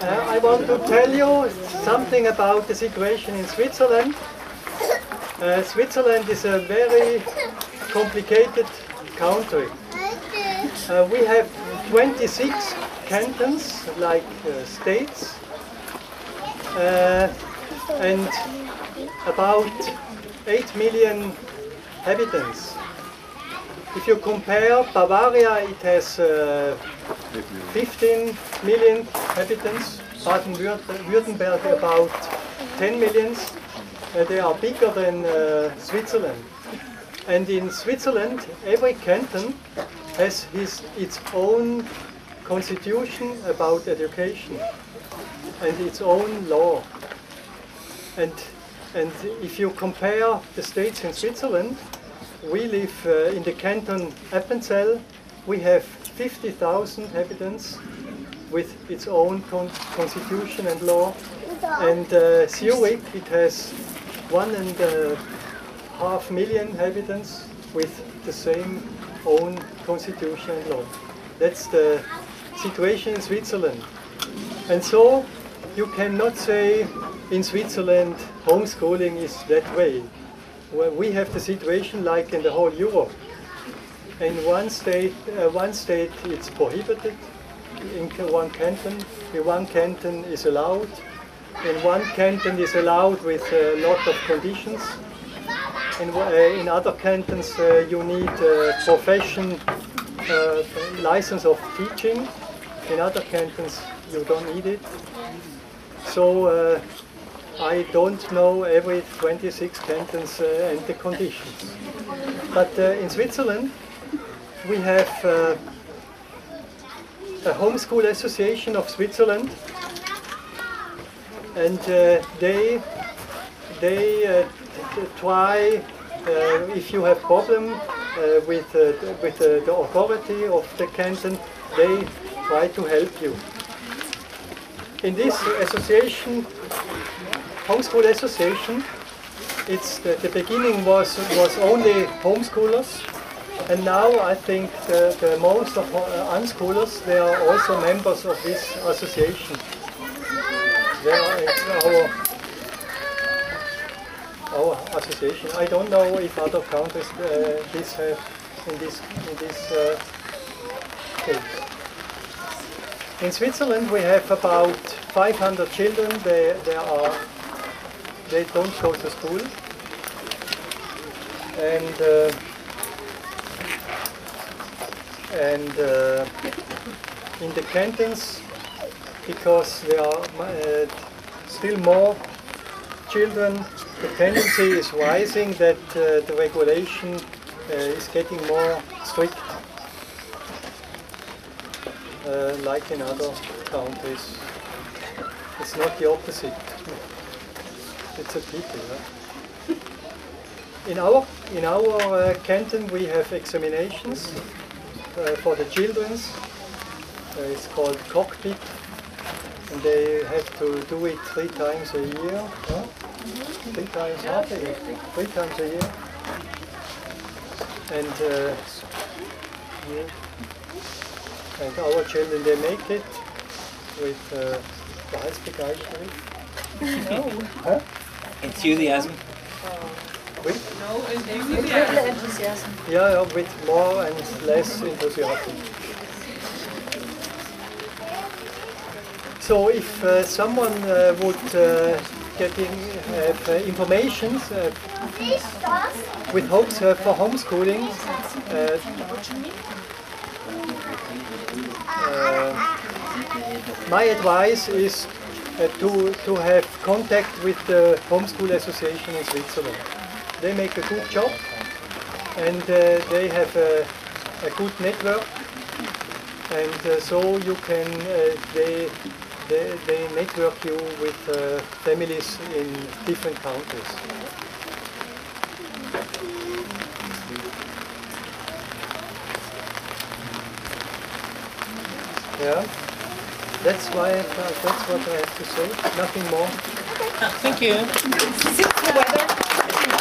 Uh, I want to tell you something about the situation in Switzerland. Uh, Switzerland is a very complicated country. Uh, we have 26 cantons, like uh, states, uh, and about 8 million inhabitants. If you compare Bavaria, it has uh, 15 million inhabitants, Baden-Württemberg about 10 millions. Uh, they are bigger than uh, Switzerland. And in Switzerland, every canton has his, its own constitution about education and its own law. And, and if you compare the states in Switzerland, we live uh, in the canton Appenzell. We have 50,000 inhabitants with its own con constitution and law. And uh, Zurich, it has one and a half million inhabitants with the same own constitution and law. That's the situation in Switzerland. And so you cannot say in Switzerland homeschooling is that way. Well, we have the situation like in the whole Europe. In one state, uh, one state it's prohibited, in one canton, in one canton is allowed, in one canton is allowed with a lot of conditions. In, uh, in other cantons uh, you need a profession uh, license of teaching. In other cantons you don't need it. So uh, I don't know every 26 cantons uh, and the conditions. But uh, in Switzerland we have uh, a homeschool association of Switzerland. And uh, they they uh, try uh, if you have problem uh, with with the authority of the canton they try to help you. In this association homeschool association it's the, the beginning was was only homeschoolers and now I think the, the most of uh, unschoolers, they are also members of this association. They are our, our association. I don't know if other countries uh, this have in this in this uh, case. In Switzerland we have about 500 children. They they are they don't go to school and. Uh, and uh, in the cantons, because there are uh, still more children, the tendency is rising that uh, the regulation uh, is getting more strict, uh, like in other countries. It's not the opposite. It's a. Huh? In our in our uh, canton we have examinations for the children's. Uh, it's called cockpit, and they have to do it three times a year. Huh? Three times, half a year. Three times a year. And uh, yeah. and our children they make it with uh, Gehaltsbegeisterung. No. Huh? Enthusiasm. With? No enthusiasm. Yeah, yeah, with more and less enthusiasm. So if uh, someone uh, would uh, get in, uh, information uh, with hopes uh, for homeschooling, my advice is to, to have contact with the Homeschool Association in Switzerland. They make a good job and uh, they have a, a good network and uh, so you can uh, they, they they network you with uh, families in different countries. Yeah, that's why I, that's what I have to say. Nothing more. Thank you. Since the weather